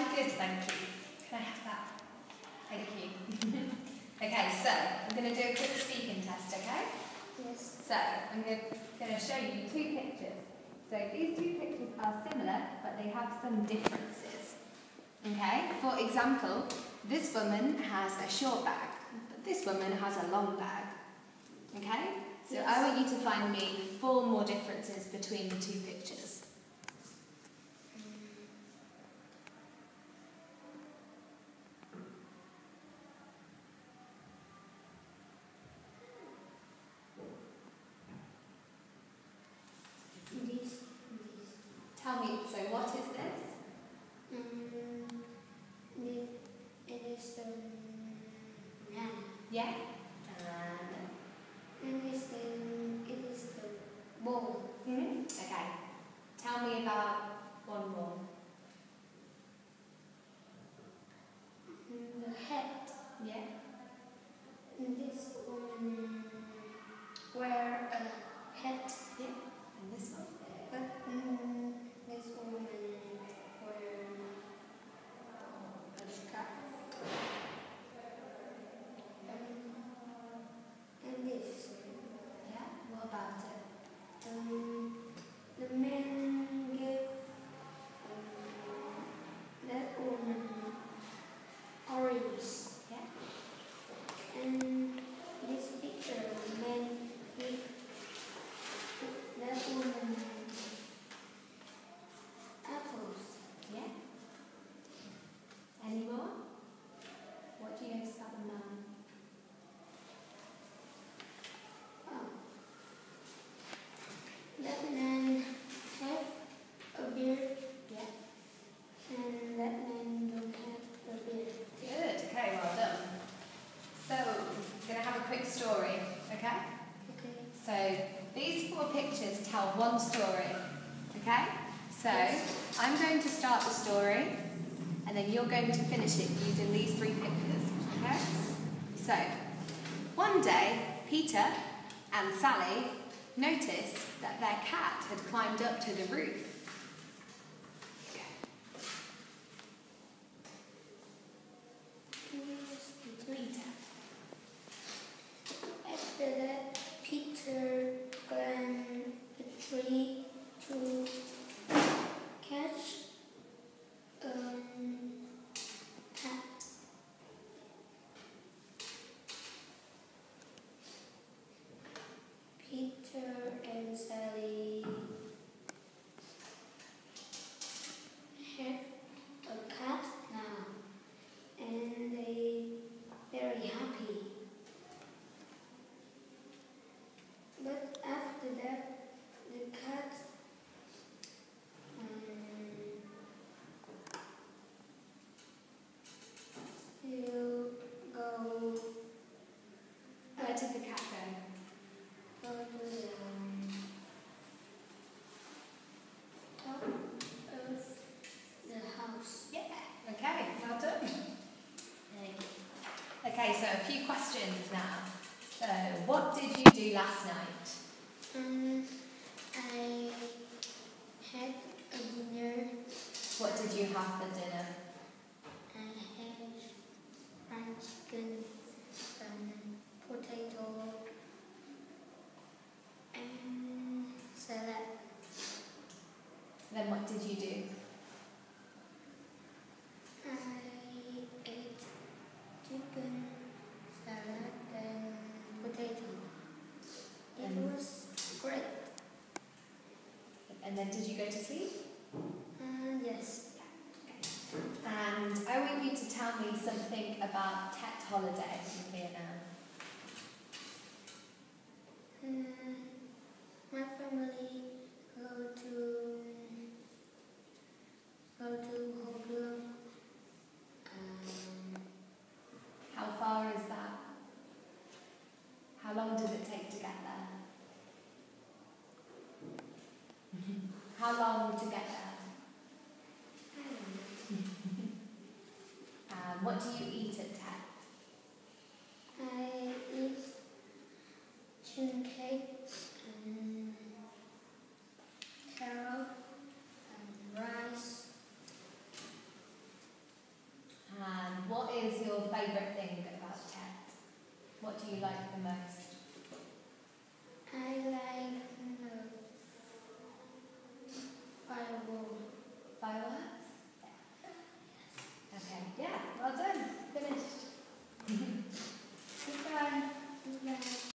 Very good, thank you. Can I have that? Thank you. okay, so I'm going to do a quick speaking test, okay? Yes. So I'm going to show you two pictures. So these two pictures are similar, but they have some differences. Okay, for example, this woman has a short bag, but this woman has a long bag. Okay? So Yes. I want you to find me four more differences between the two pictures. This. This. Tell me, so what is this? Um. It is the man. Yeah? And And it's the. It is the ball. hmm Okay. Tell me about one more. And the hat. Yeah? And this woman wear a hat. Yeah. And this one? But mm, this woman wear a scarf. And, and this. Yeah? What about it? Um, the man gave um, that woman orange. Yeah? And this picture, the man gave that woman apples. Yeah? Any more? What do you notice about the man? Oh. That man have a beard Yeah? and that man don't have a beard. Good. Okay, well done. So, I'm going to have a quick story, okay? Okay. So, these four pictures tell one story, okay? So. I'm going to start the story, and then you're going to finish it using these three pictures, okay? So, one day, Peter and Sally noticed that their cat had climbed up to the roof. Yes, Peter. After that, Peter climbed a tree to catch um, cat. Peter and Sally have a cat now, and they very happy. But after that, the cat um, still go Where did the cat go? go to the um, top of the house. Yeah. Okay, well done. Okay, so a few questions now. So, what did you do last night? Um, I had a dinner. What did you have for dinner? I had fried chicken, um, potato, and salad. Then what did you do? I ate chicken, salad, and potato. It And- was great. And then did you go to sleep? Uh, yes. And I want you to tell me something about Tet Holiday in Vietnam. How long to get there? um, what do you eat at Tet? I eat chicken cakes and carrot and rice. And what is your favourite thing about Tet? What do you like the most? Violet?